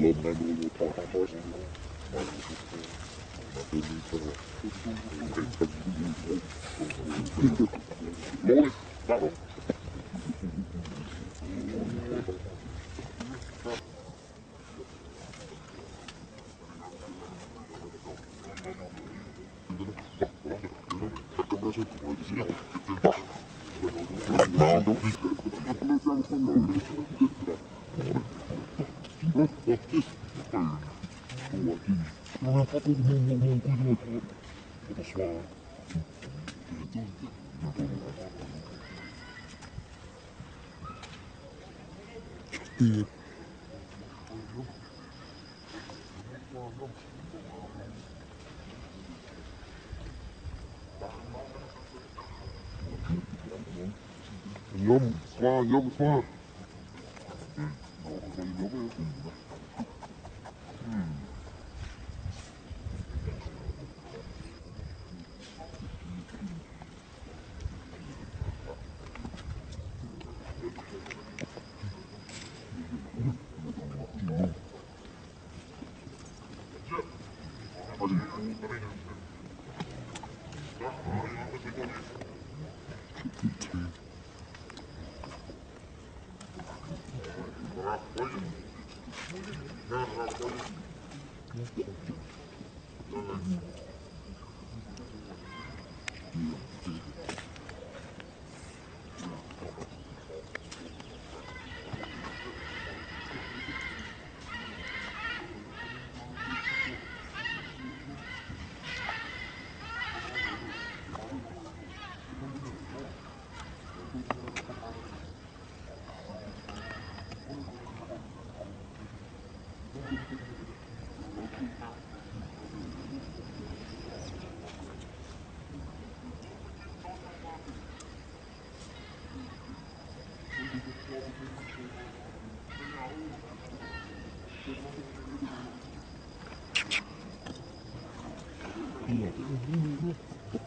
Morning. 여기 봐.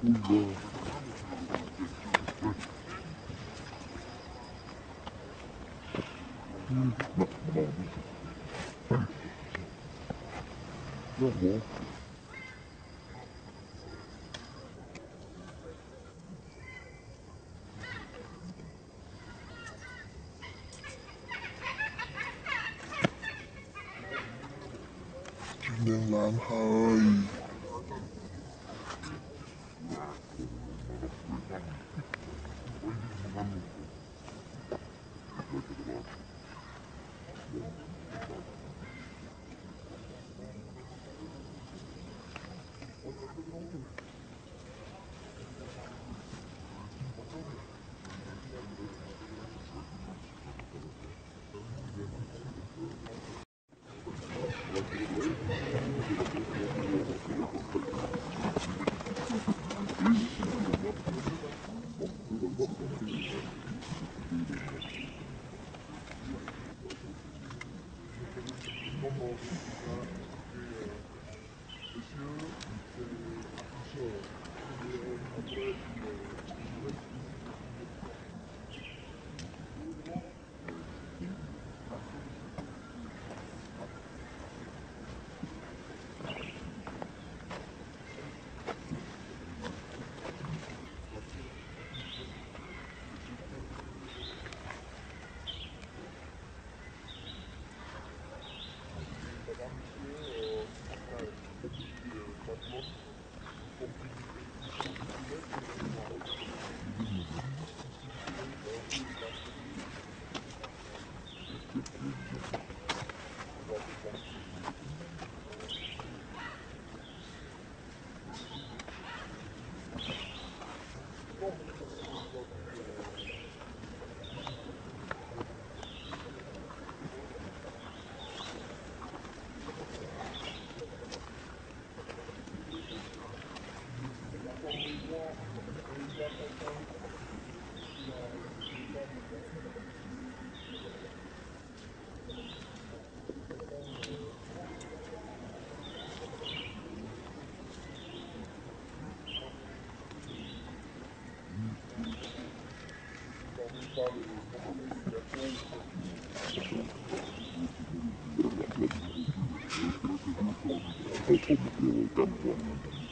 Nhóm xoa. Đang Thank you.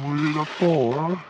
I'm really looking huh?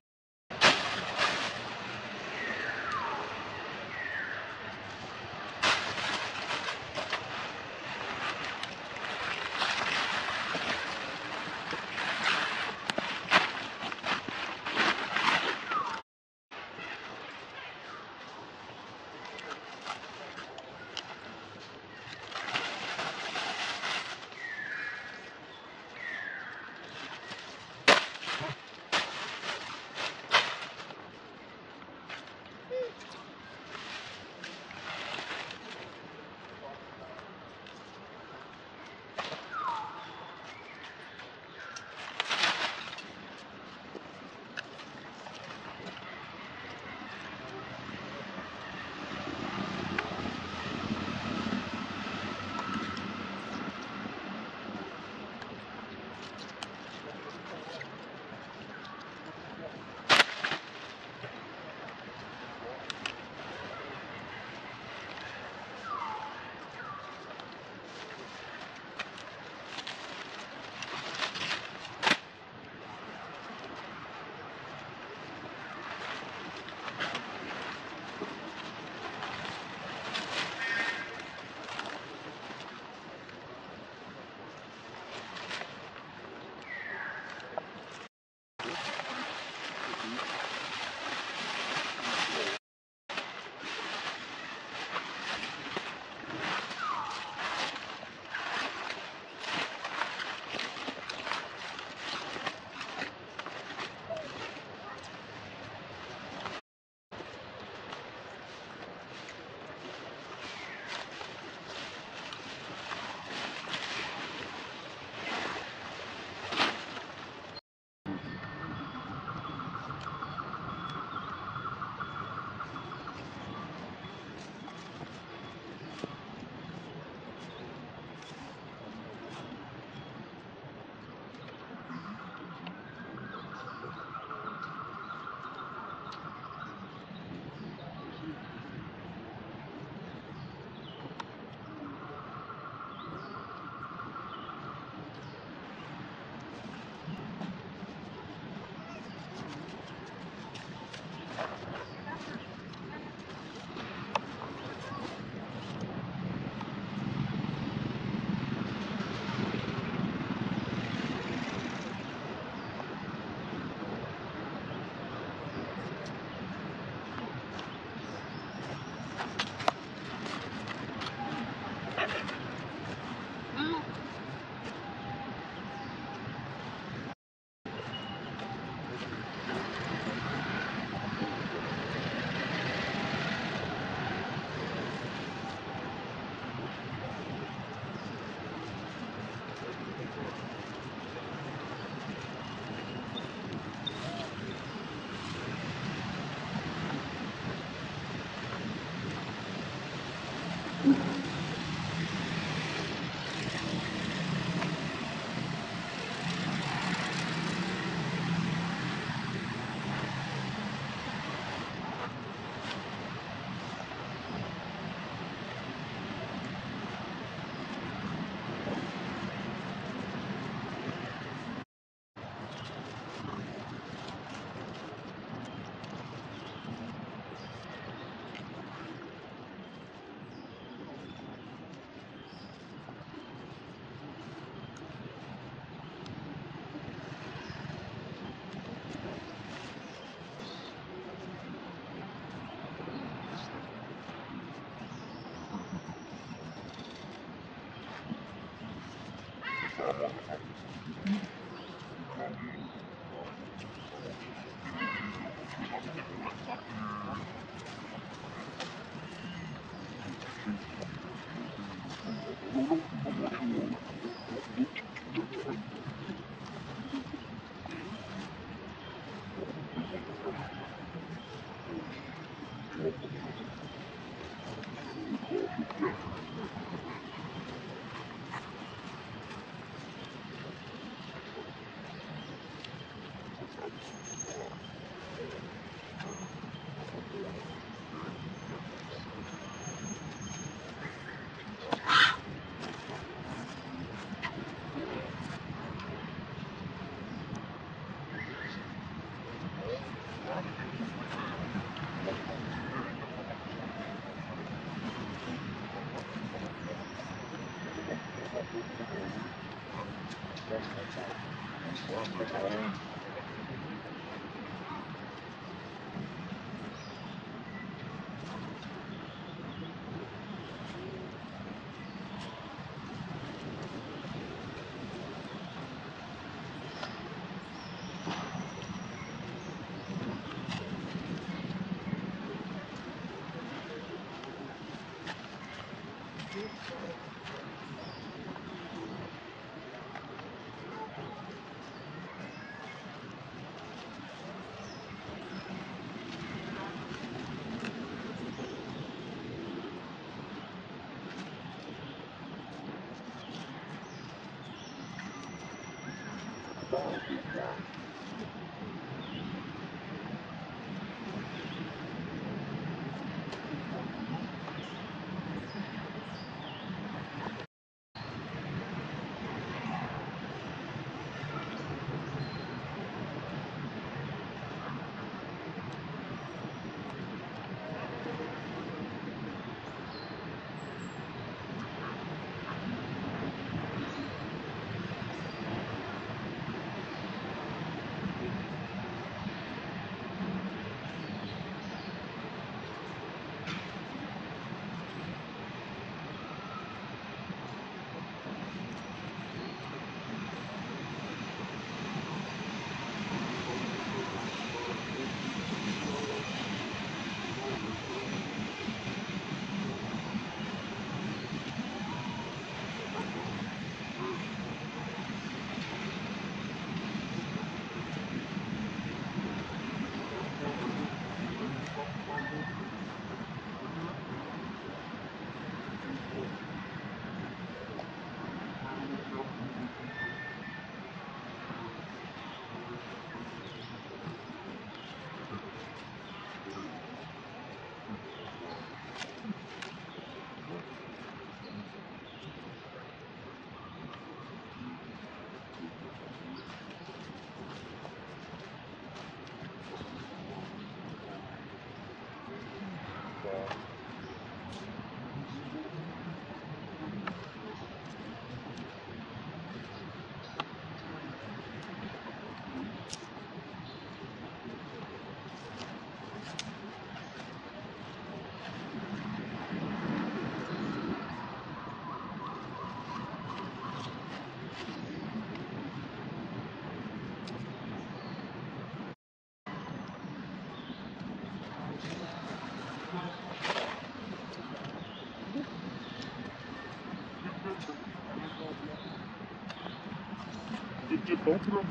de bom que não.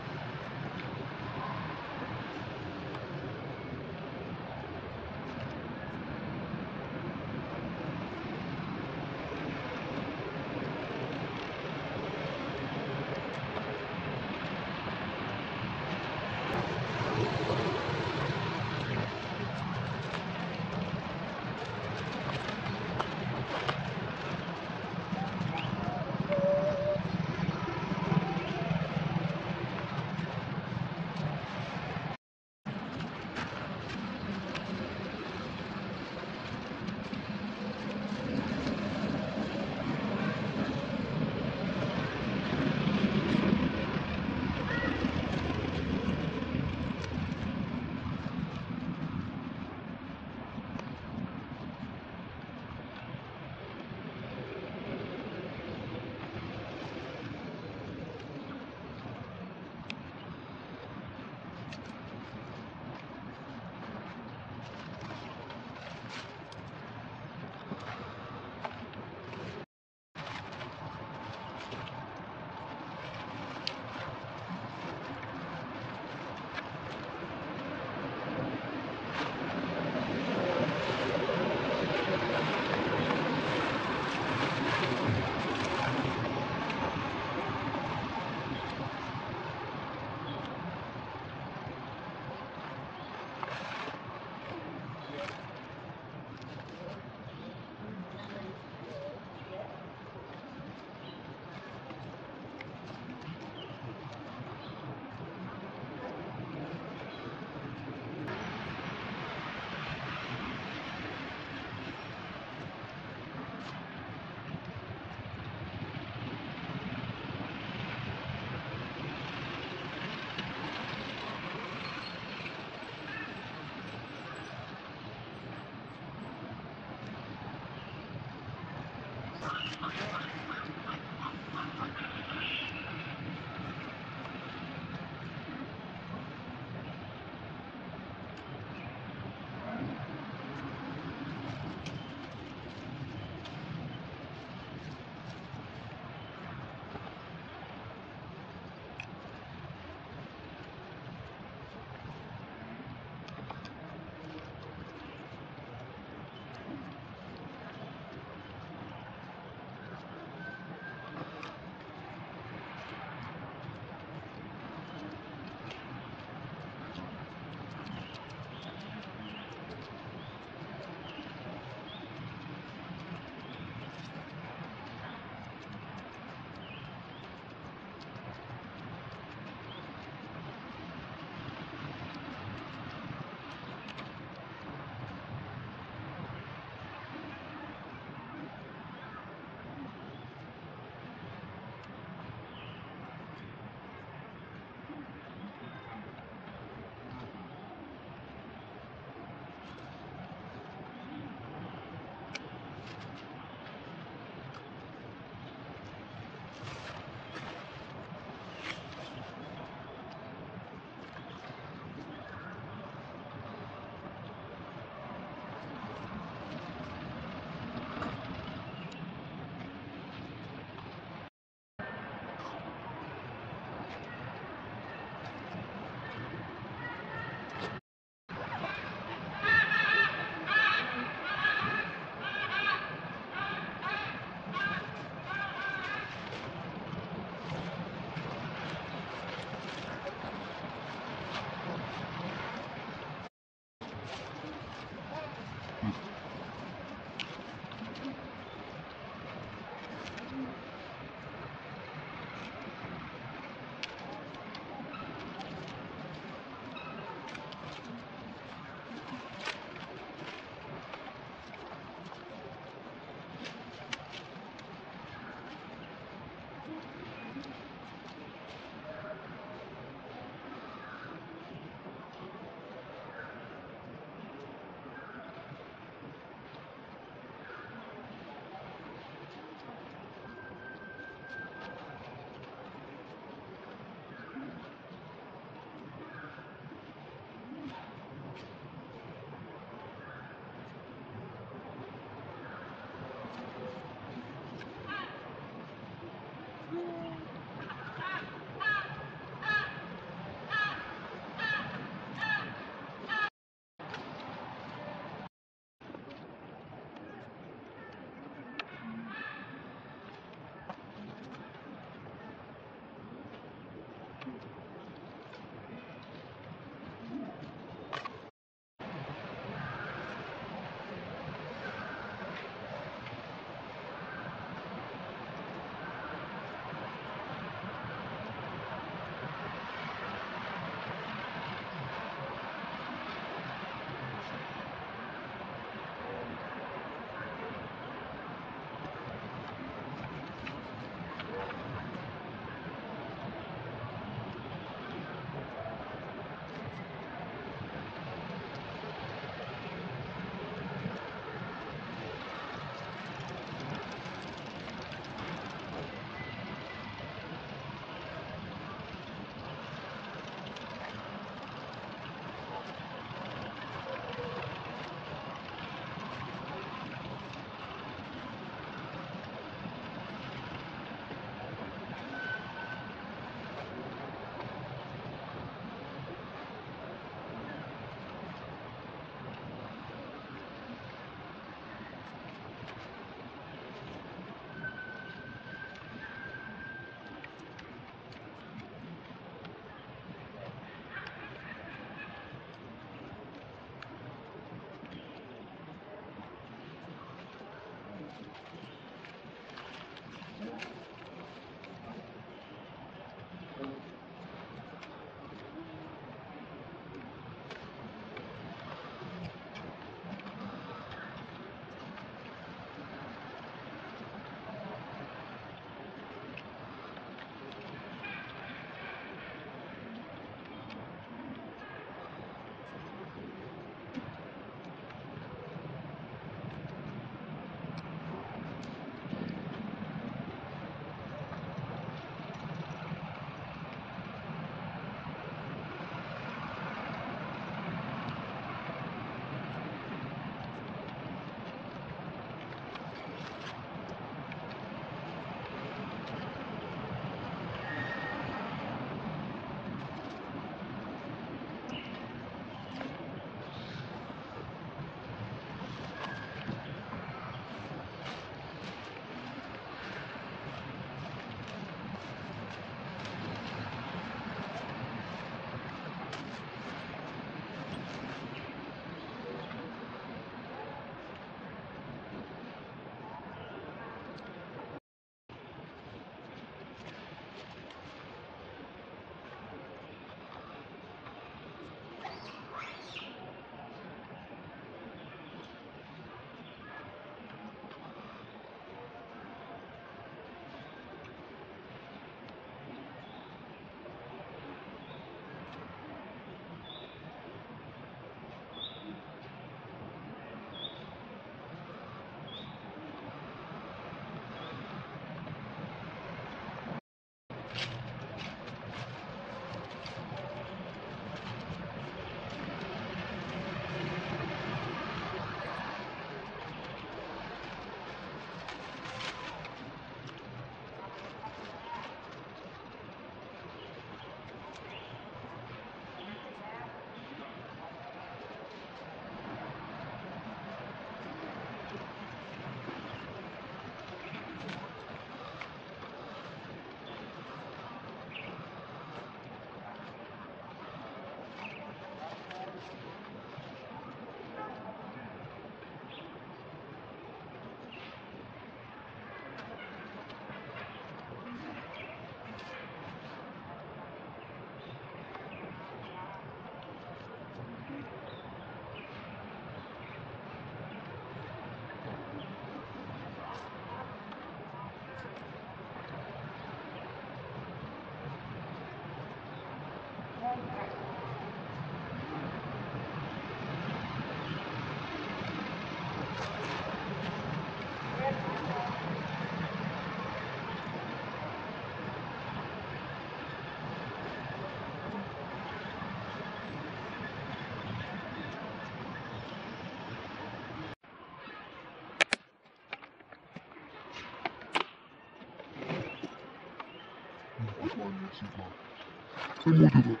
我也是的，他我觉得。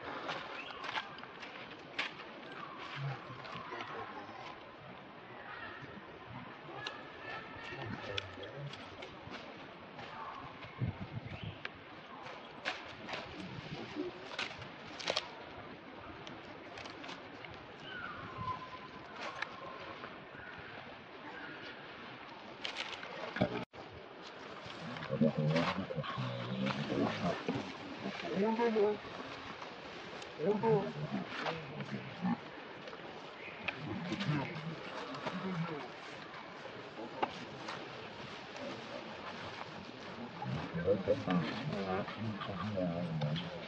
Lumpur. Lumpur. Thank you.